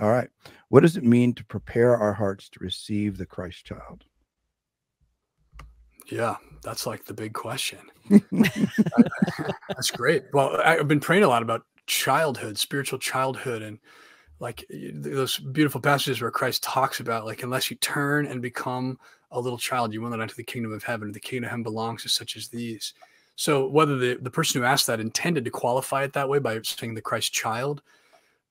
All right. What does it mean to prepare our hearts to receive the Christ child? Yeah, that's like the big question. that's great. Well, I've been praying a lot about childhood, spiritual childhood, and like those beautiful passages where Christ talks about, like, unless you turn and become a little child, you will not enter the kingdom of heaven. The kingdom of heaven belongs to such as these. So, whether the, the person who asked that intended to qualify it that way by saying the Christ child,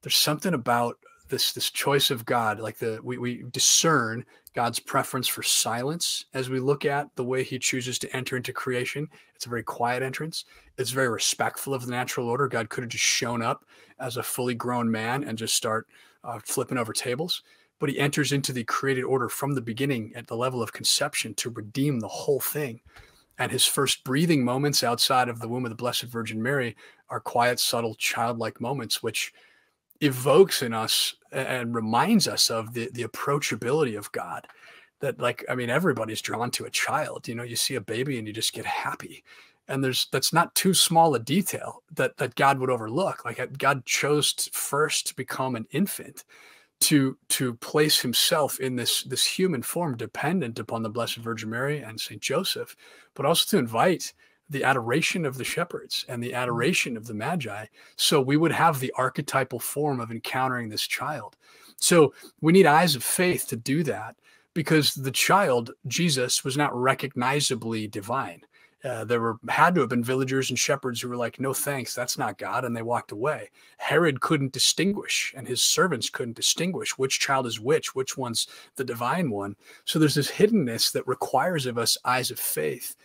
there's something about this this choice of God, like the we, we discern God's preference for silence as we look at the way he chooses to enter into creation. It's a very quiet entrance. It's very respectful of the natural order. God could have just shown up as a fully grown man and just start uh, flipping over tables. But he enters into the created order from the beginning at the level of conception to redeem the whole thing. And his first breathing moments outside of the womb of the Blessed Virgin Mary are quiet, subtle, childlike moments, which evokes in us and reminds us of the the approachability of God. That like I mean everybody's drawn to a child. You know, you see a baby and you just get happy. And there's that's not too small a detail that that God would overlook. Like uh, God chose to first to become an infant to to place himself in this this human form dependent upon the blessed virgin mary and saint joseph but also to invite the adoration of the shepherds and the mm-hmm. adoration of the magi. So we would have the archetypal form of encountering this child. So we need eyes of faith to do that because the child, Jesus, was not recognizably divine. Uh, there were had to have been villagers and shepherds who were like, "No thanks, that's not God," and they walked away. Herod couldn't distinguish, and his servants couldn't distinguish which child is which, which one's the divine one. So there's this hiddenness that requires of us eyes of faith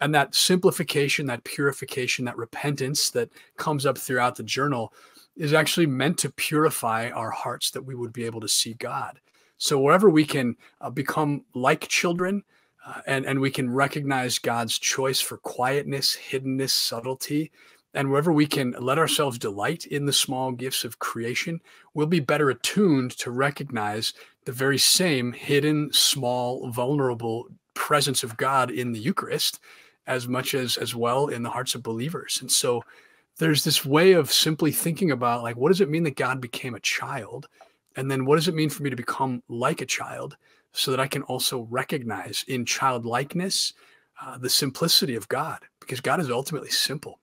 and that simplification that purification that repentance that comes up throughout the journal is actually meant to purify our hearts that we would be able to see god. So wherever we can uh, become like children uh, and and we can recognize god's choice for quietness hiddenness subtlety and wherever we can let ourselves delight in the small gifts of creation we'll be better attuned to recognize the very same hidden small vulnerable presence of god in the eucharist as much as as well in the hearts of believers and so there's this way of simply thinking about like what does it mean that god became a child and then what does it mean for me to become like a child so that i can also recognize in childlikeness uh, the simplicity of god because god is ultimately simple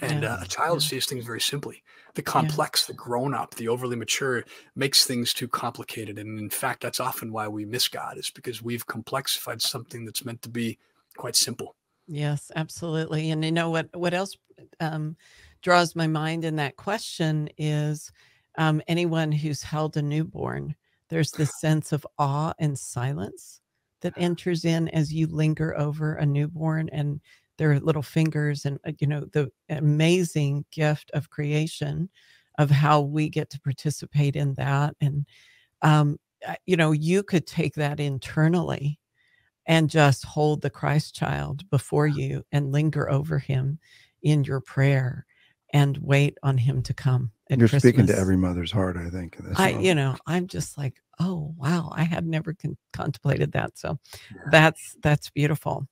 and yeah. uh, a child yeah. sees things very simply the complex yeah. the grown up the overly mature makes things too complicated and in fact that's often why we miss god is because we've complexified something that's meant to be quite simple Yes, absolutely. And you know what what else um, draws my mind in that question is um, anyone who's held a newborn, there's this sense of awe and silence that enters in as you linger over a newborn and their little fingers and uh, you know the amazing gift of creation of how we get to participate in that and um, you know you could take that internally and just hold the Christ child before you and linger over him in your prayer and wait on him to come. You're Christmas. speaking to every mother's heart, I think. I, you know, I'm just like, oh wow, I had never con- contemplated that. So yeah. that's that's beautiful.